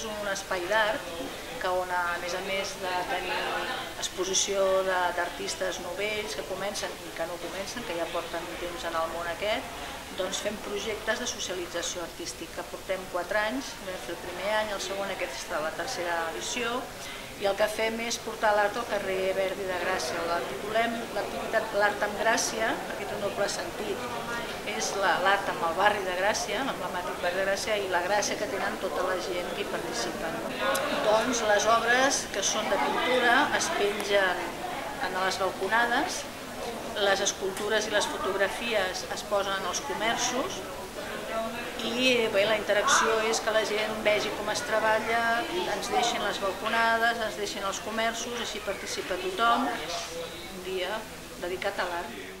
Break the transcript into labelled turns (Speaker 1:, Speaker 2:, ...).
Speaker 1: és
Speaker 2: un espai d'art que a més a més de tenir exposició d'artistes novells que comencen i que no comencen, que ja porten temps en el món aquest, doncs fem projectes de socialització artística. Portem quatre anys, vam fer el primer any, el segon aquesta la tercera edició, i el que fem és portar l'art al carrer Verdi de Gràcia. La titulem l'activitat L'Art amb Gràcia, perquè té un doble sentit. És la- l'art amb el barri de Gràcia, l'emblemàtic barri de Gràcia, i la gràcia que tenen tota la gent que hi participa. Doncs les obres que són de pintura es pengen en les balconades, les escultures i les fotografies es posen en els comerços i bé, la interacció és que la gent vegi com es treballa, ens deixen les balconades, ens deixen els comerços, així participa tothom. Un dia dedicat a l'art.